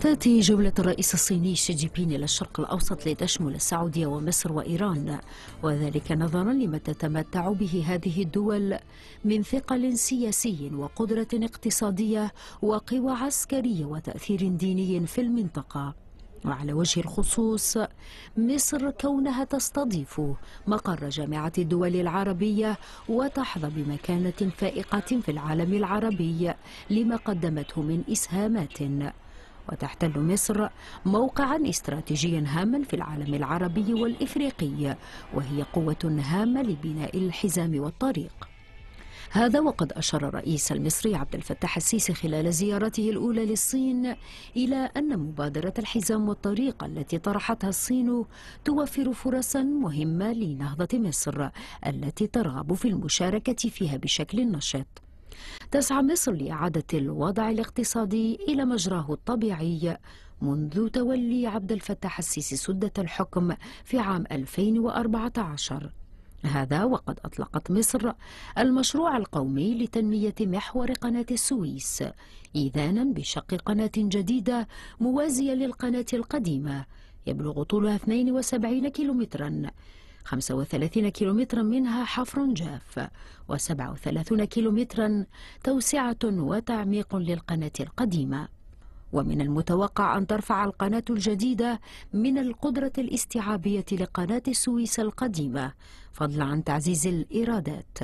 تأتي جولة الرئيس الصيني شي جي بين إلى الشرق الأوسط لتشمل السعودية ومصر وإيران. وذلك نظرا لما تتمتع به هذه الدول من ثقل سياسي وقدرة اقتصادية وقوى عسكرية وتأثير ديني في المنطقة. وعلى وجه الخصوص مصر كونها تستضيف مقر جامعة الدول العربية وتحظى بمكانة فائقة في العالم العربي لما قدمته من إسهامات. وتحتل مصر موقعا استراتيجيا هاما في العالم العربي والإفريقي وهي قوة هامة لبناء الحزام والطريق. هذا وقد أشار الرئيس المصري عبد الفتاح السيسي خلال زيارته الأولى للصين إلى أن مبادرة الحزام والطريق التي طرحتها الصين توفر فرصا مهمة لنهضة مصر التي ترغب في المشاركة فيها بشكل نشط. تسعى مصر لإعادة الوضع الاقتصادي إلى مجراه الطبيعي منذ تولي عبد الفتاح السيسي سدة الحكم في عام 2014 هذا وقد أطلقت مصر المشروع القومي لتنمية محور قناة السويس إذانا بشق قناة جديدة موازية للقناة القديمة يبلغ طولها 72 كيلومترا. 35 كيلومترا منها حفر جاف و37 كيلومترا توسعة وتعميق للقناة القديمة. ومن المتوقع أن ترفع القناة الجديدة من القدرة الاستيعابية لقناة السويس القديمة فضلا عن تعزيز الإيرادات.